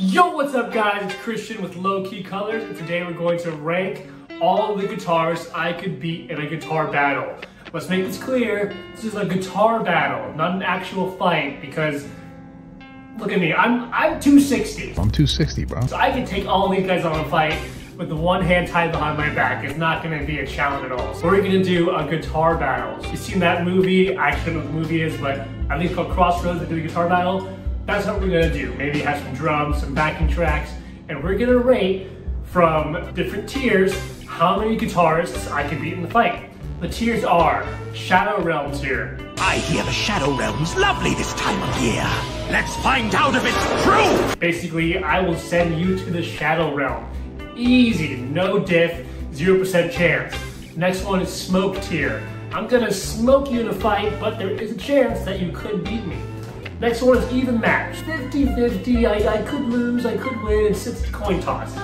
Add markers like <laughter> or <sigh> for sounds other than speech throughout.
Yo, what's up guys? It's Christian with Low Key Colors and today we're going to rank all the guitars I could beat in a guitar battle. Let's make this clear, this is a guitar battle, not an actual fight because look at me, I'm I'm 260. I'm 260, bro. So I can take all these guys on a fight with the one hand tied behind my back. It's not gonna be a challenge at all. So we're gonna do a guitar battle. You've seen that movie, I actually know what the movie is, but I think it's called Crossroads, they do a guitar battle. That's what we're gonna do. Maybe have some drums, some backing tracks, and we're gonna rate from different tiers how many guitarists I can beat in the fight. The tiers are Shadow Realm tier. I hear the Shadow Realm's lovely this time of year. Let's find out if it's true! Basically, I will send you to the Shadow Realm. Easy, no diff, 0% chance. Next one is Smoke tier. I'm gonna smoke you in a fight, but there is a chance that you could beat me. Next one is even match. 50-50, I, I could lose, I could win, it's just a coin toss.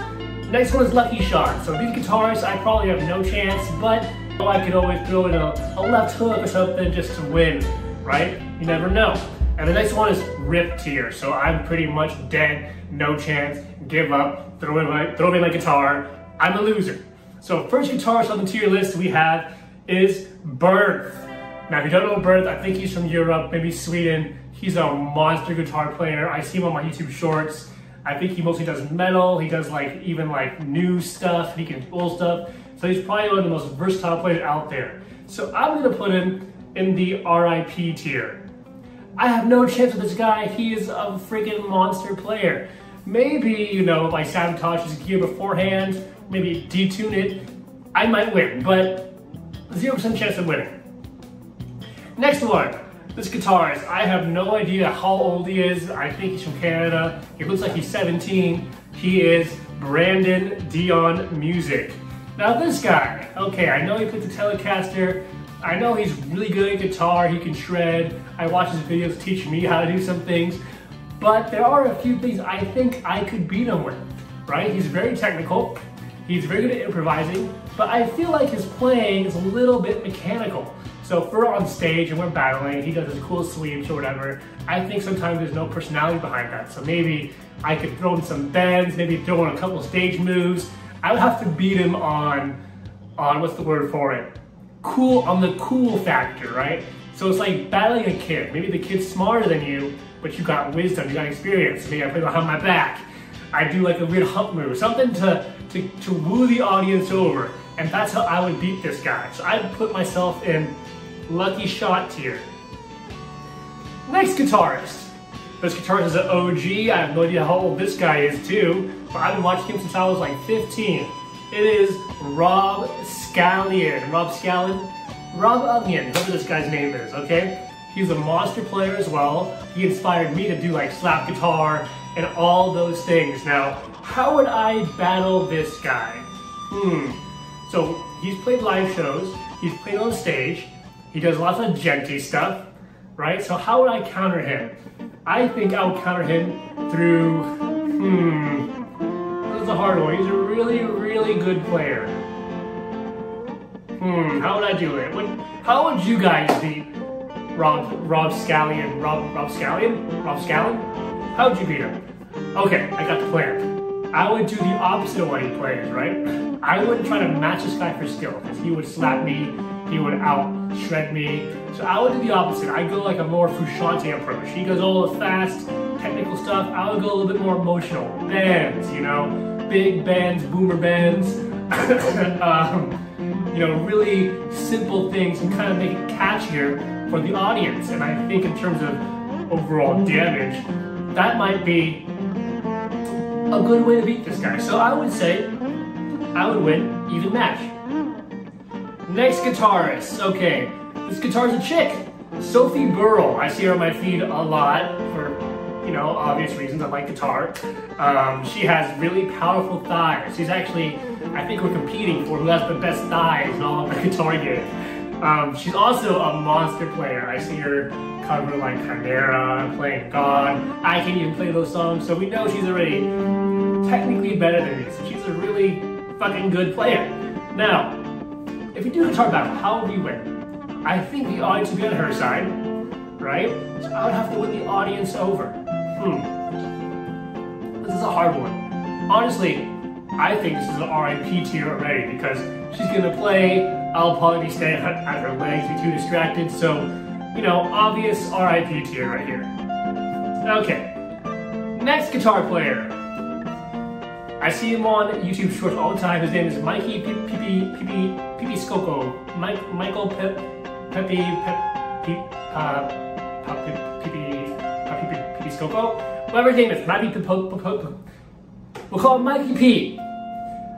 Next one is lucky shot. So these guitarists, I probably have no chance, but I could always throw in a, a left hook or something just to win, right? You never know. And the next one is rip tier. So I'm pretty much dead, no chance, give up, throw in my, throw in my guitar. I'm a loser. So first guitarist on the tier list we have is Bernth. Now if you don't know Bernth, I think he's from Europe, maybe Sweden. He's a monster guitar player. I see him on my YouTube shorts. I think he mostly does metal. He does like even like new stuff. He can old stuff. So he's probably one of the most versatile players out there. So I'm gonna put him in the RIP tier. I have no chance with this guy. He is a freaking monster player. Maybe, you know, if I sabotage his gear beforehand, maybe detune it, I might win, but 0% chance of winning. Next one, this guitarist, I have no idea how old he is. I think he's from Canada. He looks like he's 17. He is Brandon D'Eon Music. Now this guy, okay, I know he plays the Telecaster. I know he's really good at guitar. He can shred. I watch his videos teach me how to do some things. But there are a few things I think I could beat him with, right? He's very technical. He's very good at improvising, but I feel like his playing is a little bit mechanical. So if we're on stage and we're battling, he does his cool sweeps or whatever, I think sometimes there's no personality behind that. So maybe I could throw in some bends, maybe throw in a couple stage moves. I would have to beat him on, on what's the word for it? Cool, on the cool factor, right? So it's like battling a kid. Maybe the kid's smarter than you, but you got wisdom, you got experience. Maybe I play behind my back. I do like a weird hump move, something to, to, to woo the audience over. And that's how I would beat this guy. So I put myself in lucky shot tier. Next guitarist. This guitarist is an OG. I have no idea how old this guy is too, but I've been watching him since I was like 15. It is Rob Scallion. Rob Scallon? Rob Onion, whatever this guy's name is, okay? He's a monster player as well. He inspired me to do like slap guitar and all those things. Now, how would I battle this guy? Hmm. So he's played live shows, he's played on stage, he does lots of djenty stuff, right? So how would I counter him? I think I would counter him through, hmm, this is a hard one. He's a really, really good player. Hmm, how would I do it? What, how would you guys beat Rob, Rob Scallion? Rob, Rob Scallion? Rob Scallion? How would you beat him? Okay, I got the plan. I would do the opposite of what he plays, right? I wouldn't try to match this guy for skill, because he would slap me, he would out shred me. So I would do the opposite. I go like a more Frusciante approach. He goes all the fast, technical stuff. I would go a little bit more emotional. Bends, you know, big bends, boomer bends. <laughs> um, you know, really simple things and kind of make it catchier for the audience. And I think in terms of overall damage, that might be a good way to beat this guy. So I would say I would win even match. Next guitarist. Okay, this guitar's a chick. Sophie Burrell. I see her on my feed a lot for, you know, obvious reasons. I like guitar. Um, she has really powerful thighs. She's actually, I think we're competing for who has the best thighs in all of the <laughs> guitar game. Um, she's also a monster player. I see her cover like Chimera, playing God. I can even play those songs, so we know she's already technically better than me. So she's a really fucking good player. Now, if we do a guitar battle, how we win? I think the audience would be on her side, right? So I would have to win the audience over. Hmm. this is a hard one. Honestly, I think this is an RIP tier already because she's gonna play. I'll probably be staying at her legs, be too distracted. So, you know, obvious RIP tier right here. Okay. Next guitar player. I see him on YouTube shorts all the time. His name is Mikey Pipi Pipi Pipi Skoko. Mike Michael Pep Pepe Pep uh Pipi Pipi Pipi Skoko. Whatever his name is, Mikey We'll call him Mikey P.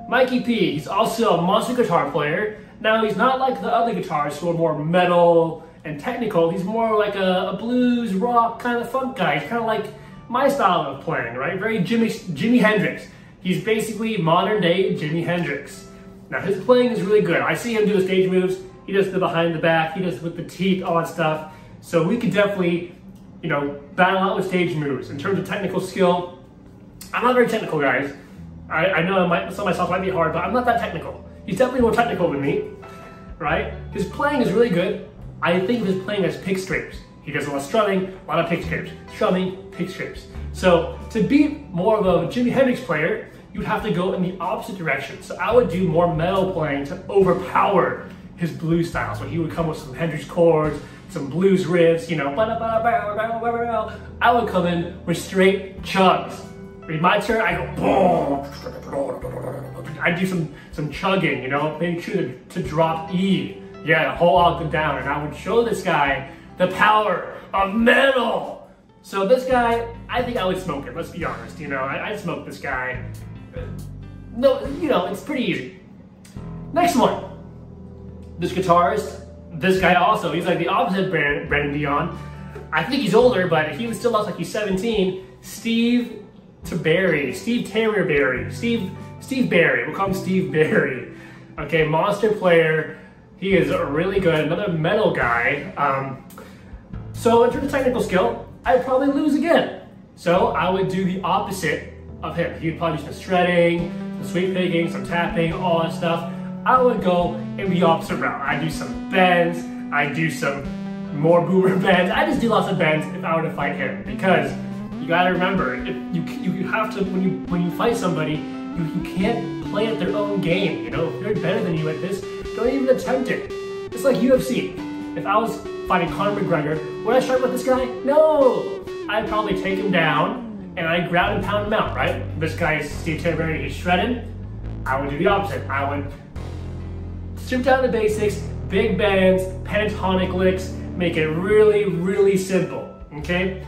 Mikey P. He's also a monster guitar player. Now he's not like the other guitarists who are more metal and technical. He's more like a, a blues rock kind of funk guy. He's kind of like my style of playing, right? Very Jimmy Jimi Hendrix. He's basically modern day Jimi Hendrix. Now his playing is really good. I see him do the stage moves. He does the behind the back. He does with the teeth, all that stuff. So we could definitely, you know, battle out with stage moves. In terms of technical skill, I'm not very technical, guys. I, I know I might, some of my songs might be hard, but I'm not that technical. He's definitely more technical than me, right? His playing is really good. I think of his playing as pick scrapes. He does a lot of strumming, a lot of pick scrapes. Strumming, pick scrapes. So to be more of a Jimi Hendrix player, you'd have to go in the opposite direction. So I would do more metal playing to overpower his blues style. So he would come with some Hendrix chords, some blues riffs, you know, I would come in with straight chugs. Read my turn, I go boom. I do some some chugging, you know, make sure to, to drop E. Yeah, the whole octave down, and I would show this guy the power of metal. So this guy, I think I would smoke him. Let's be honest. You know, I, I'd smoke this guy. No, you know, it's pretty easy. Next one. This guitarist, this guy also, he's like the opposite Brandon, Brandon D'Eon. I think he's older, but he still looks like he's 17. Steve to Barry, Steve Taylor Barry, Steve Steve Barry. We'll call him Steve Barry. Okay, monster player. He is really good. Another metal guy. Um, so in terms of technical skill, I'd probably lose again. So I would do the opposite of him. He'd probably do some shredding, some sweep picking, some tapping, all that stuff. I would go in the opposite route. I'd do some bends. I'd do some more boomer <laughs> bends. I just do lots of bends if I were to fight him because you gotta remember, if you you have to when you when you fight somebody, you, you can't play at their own game. You know, if they're better than you at this, don't even attempt it. It's like UFC. If I was fighting Conor McGregor, would I start with this guy? No, I'd probably take him down and I'd ground and pound him out. Right? This guy is Steve Terry, he's shredded. I would do the opposite. I would strip down the basics, big bends, pentatonic licks, make it really, really simple. Okay?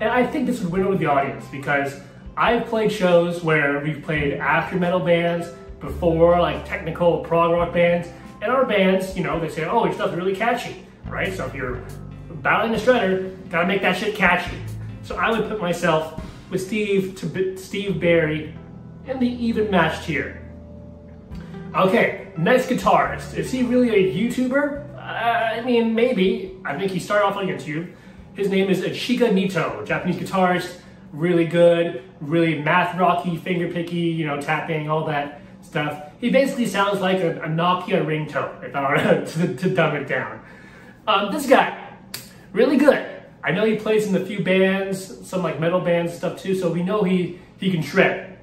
And I think this would win over the audience because I've played shows where we've played after metal bands, before like technical prog rock bands, and our bands, you know, they say, oh, your stuff's really catchy, right? So if you're battling a shredder, gotta make that shit catchy. So I would put myself with Steve to Steve Barry in the even matched here. Okay, nice guitarist. Is he really a YouTuber? Uh, I mean, maybe. I think he started off on YouTube. His name is Ichika Nito, Japanese guitarist, really good, really math rocky, finger picky, you know, tapping, all that stuff. He basically sounds like a, a Nokia ringtone, if I were <laughs> to, to dumb it down. Um, this guy, really good. I know he plays in a few bands, some like metal bands stuff too, so we know he, he can shred.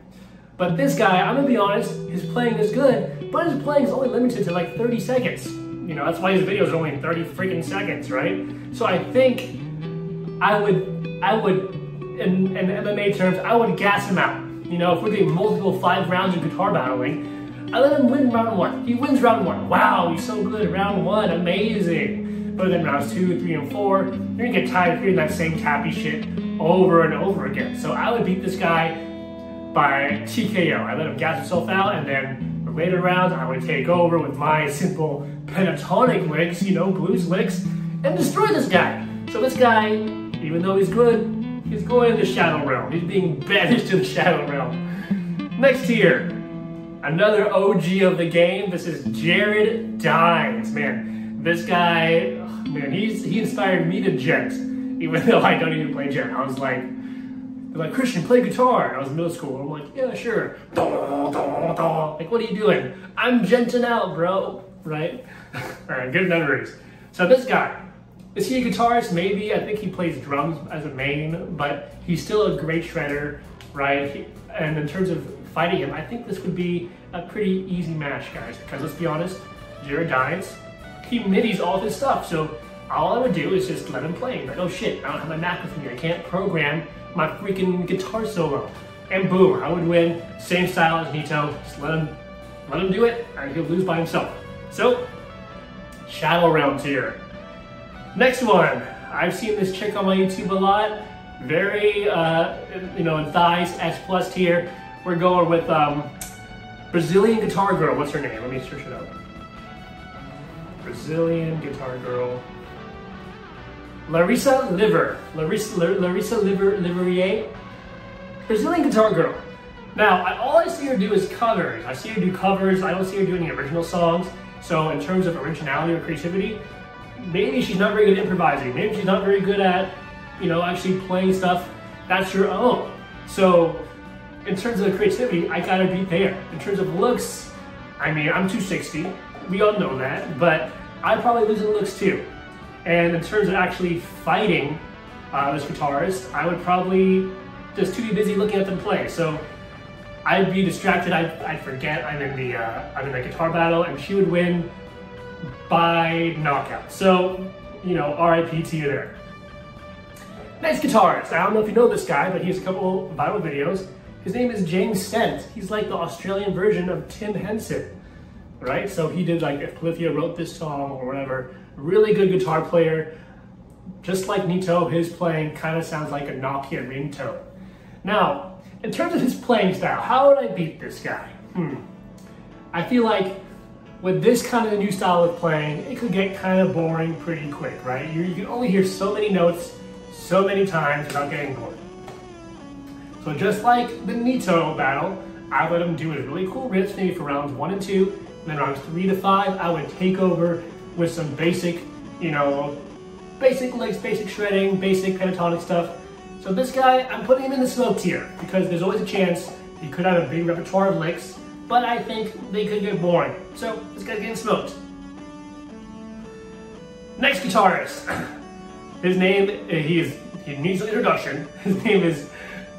But this guy, I'm gonna be honest, his playing is good, but his playing is only limited to like 30 seconds. You know, that's why his videos are only 30 freaking seconds, right? So I think I would, I would, in, in MMA terms, I would gas him out. You know, if we're doing multiple five rounds of guitar battling, I let him win round one. He wins round one. Wow, he's so good. Round one, amazing. But then rounds two, three, and four, you're gonna get tired of hearing that same tappy shit over and over again. So I would beat this guy by TKO. I let him gas himself out, and then later rounds, I would take over with my simple pentatonic licks, you know, blues licks, and destroy this guy. So this guy even though he's good, he's going to the Shadow Realm. He's being banished to the Shadow Realm. Next tier, another OG of the game. This is Jared Dines. Man, this guy, man, he's he inspired me to djent, even though I don't even play djent. I was like, like, Christian, play guitar. I was in middle school. I'm like, yeah, sure. Like, what are you doing? I'm djenting out, bro. Right? <laughs> All right, good memories. So this guy, Is he a guitarist? Maybe. I think he plays drums as a main, but he's still a great shredder, right? And in terms of fighting him, I think this would be a pretty easy match, guys. Because let's be honest, Jared Dines, he midis all his stuff. So all I would do is just let him play. Like, oh shit, I don't have my Mac with me. I can't program my freaking guitar solo. And boom, I would win. Same style as Nito. Just let him, let him do it, and he'll lose by himself. So, Shadow Realms here. Next one. I've seen this chick on my YouTube a lot. Very, uh, you know, in thighs, S plus tier. We're going with um, Brazilian Guitar Girl. What's her name? Let me search it up. Brazilian Guitar Girl. Larissa Liver. Larissa, Larissa Liver, Liverier. Brazilian Guitar Girl. Now, I, all I see her do is covers. I see her do covers. I don't see her do any original songs. So in terms of originality or creativity, maybe she's not very good at improvising. Maybe she's not very good at, you know, actually playing stuff that's your own. So in terms of creativity, I gotta be there. In terms of looks, I mean, I'm 260. We all know that, but I probably lose in looks too. And in terms of actually fighting uh, this guitarist, I would probably just too be busy looking at them play. So I'd be distracted. I'd, I'd forget I'm in the uh, I'm in the guitar battle, and she would win by knockout. So you know, R.I.P. to you there. Next guitarist. I don't know if you know this guy, but he has a couple viral videos. His name is James Stent. He's like the Australian version of Tim Henson, right? So he did like if Polyphia wrote this song or whatever. Really good guitar player. Just like Nito, his playing kind of sounds like a Nokia ringtone. Now, in terms of his playing style, how would I beat this guy? Hmm. I feel like with this kind of new style of playing, it could get kind of boring pretty quick, right? You, you can only hear so many notes so many times without getting bored. So just like the Nito battle, I let him do his really cool riffs maybe for rounds one and two, then rounds three to five, I would take over with some basic, you know, basic licks, basic shredding, basic pentatonic stuff. So this guy, I'm putting him in the smoke tier because there's always a chance he could have a big repertoire of licks, but I think they could get boring. So this guy's getting smoked. Next guitarist. <clears throat> His name, uh, he is, he needs an introduction. <laughs> His name is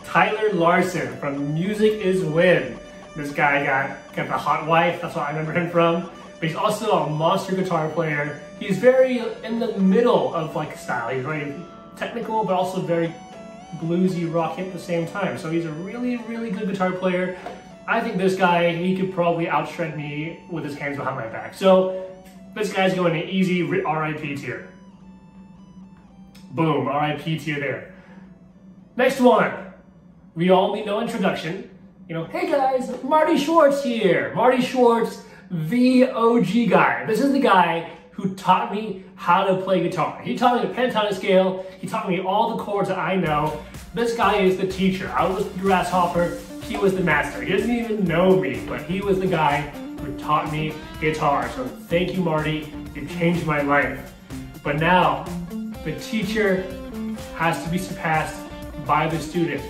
Tyler Larson from Music is Win. This guy got, got the hot wife, that's what I remember him from but he's also a monster guitar player. He's very in the middle of like style. He's very technical, but also very bluesy, rocky at the same time. So he's a really, really good guitar player. I think this guy, he could probably outshred me with his hands behind my back. So this guy's going to easy RIP tier. Boom, RIP tier there. Next one. We all need no introduction. You know, hey guys, Marty Schwartz here. Marty Schwartz the OG guy. This is the guy who taught me how to play guitar. He taught me the pentatonic scale. He taught me all the chords that I know. This guy is the teacher. I was the grasshopper. He was the master. He doesn't even know me, but he was the guy who taught me guitar. So thank you, Marty. You changed my life. But now, the teacher has to be surpassed by the student.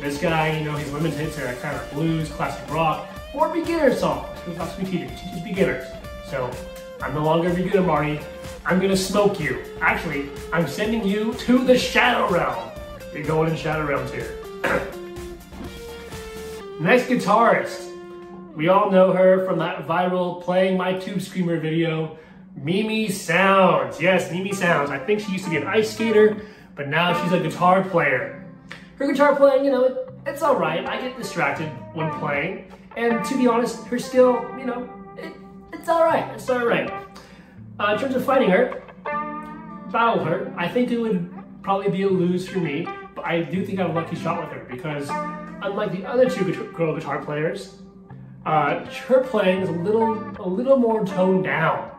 This guy, you know, his women's hits are kind of blues, classic rock, or beginner songs. Who helps me teach? Teaches beginners. So I'm no longer a beginner, Marty. I'm gonna smoke you. Actually, I'm sending you to the Shadow Realm. You're going in Shadow Realms here. <clears throat> Next guitarist. We all know her from that viral playing my tube screamer video, Mimi Sounds. Yes, Mimi Sounds. I think she used to be an ice skater, but now she's a guitar player. Her guitar playing, you know, it, it's all right. I get distracted when playing. And to be honest, her skill, you know, it, it's all right. It's all right. Uh, in terms of fighting her, battle her, I think it would probably be a lose for me, but I do think I have a lucky shot with her because unlike the other two girl guitar players, uh, her playing is a little, a little more toned down,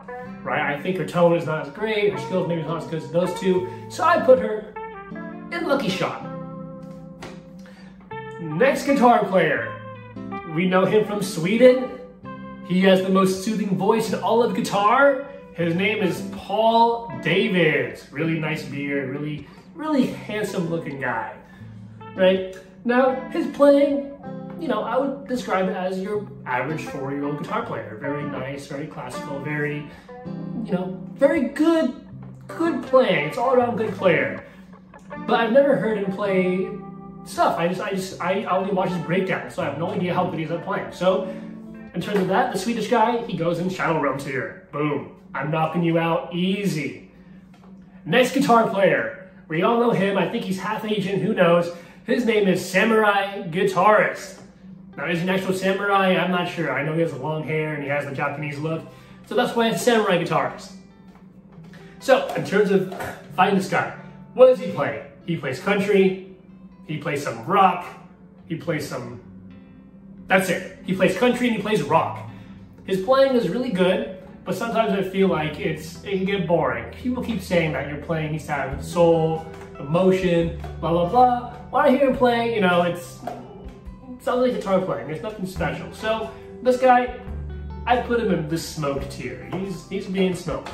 right? I think her tone is not as great, her skills maybe not as good as those two, so I put her in lucky shot. Next guitar player, we know him from Sweden. He has the most soothing voice in all of guitar. His name is Paul Davids. Really nice beard, really, really handsome looking guy. Right? Now, his playing, you know, I would describe it as your average four-year-old guitar player. Very nice, very classical, very, you know, very good good playing. It's all around good player. But I've never heard him play stuff. I just, I just, I only watch his breakdowns, so I have no idea how good he's at playing. So, in terms of that, the Swedish guy, he goes in Shadow Realm tier. Boom. I'm knocking you out easy. Next guitar player. We all know him. I think he's half Asian. Who knows? His name is Samurai Guitarist. Now, is he an actual samurai? I'm not sure. I know he has long hair and he has the Japanese look. So that's why it's Samurai Guitarist. So, in terms of finding this guy, what does he play? He plays country, he plays some rock, he plays some. That's it. He plays country and he plays rock. His playing is really good, but sometimes I feel like it's it can get boring. People keep saying that your playing needs to have soul, emotion, blah blah blah. When I hear him play, you know, it's it sounds like guitar playing. There's nothing special. So this guy, I put him in the smoke tier. He's he's being smoked.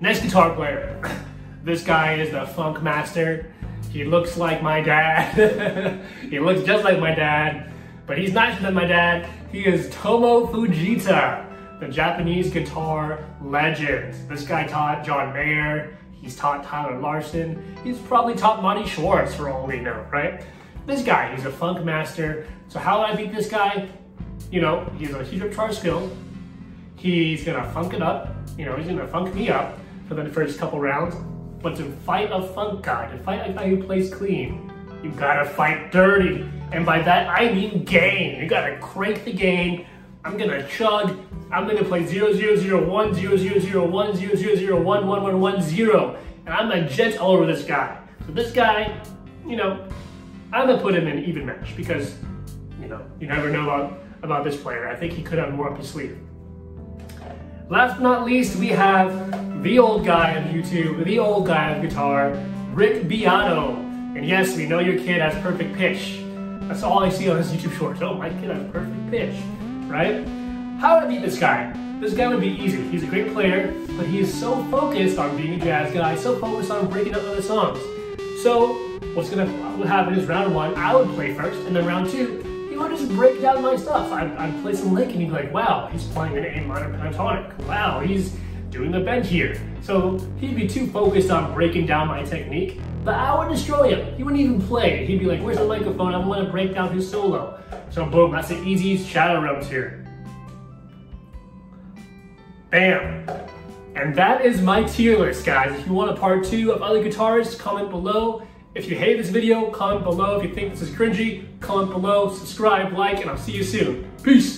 Next guitar player. <coughs> This guy is the funk master. He looks like my dad. <laughs> he looks just like my dad, but he's nicer than my dad. He is Tomo Fujita, the Japanese guitar legend. This guy taught John Mayer. He's taught Tyler Larson. He's probably taught Monty Schwartz for all we know, right? This guy, he's a funk master. So how do I beat this guy? You know, he's a huge guitar skill. He's gonna funk it up. You know, he's gonna funk me up for the first couple rounds. But to fight a funk guy, to fight a guy who plays clean, you gotta fight dirty. And by that, I mean gain. You gotta crank the gain. I'm gonna chug. I'm gonna play 0, 0, 0, 1, 0, 0, 0, 1, 0, 0, 0, 1, 1, 1, 1, 0. And I'm gonna jet all over this guy. So this guy, you know, I'm gonna put him in an even match because, you know, you never know about, about this player. I think he could have more up his sleeve. Last but not least, we have the old guy of YouTube, the old guy of guitar, Rick Beato. And yes, we know your kid has perfect pitch. That's all I see on his YouTube shorts. Oh, my kid has perfect pitch, right? How would I beat this guy? This guy would be easy. He's a great player, but he is so focused on being a jazz guy, so focused on breaking up other songs. So what's gonna happen is round one, I would play first, and then round two, would just break down my stuff. I'd, I'd play some lick and he'd be like, wow, he's playing an A minor pentatonic. Wow, he's doing the bend here. So he'd be too focused on breaking down my technique, but I would destroy him. He wouldn't even play. He'd be like, where's the microphone? I want to break down his solo. So boom, that's the easiest shadow realms here. Bam. And that is my tier list, guys. If you want a part two of other guitarists, comment below. If you hate this video, comment below. If you think this is cringy, comment below, subscribe, like, and I'll see you soon. Peace!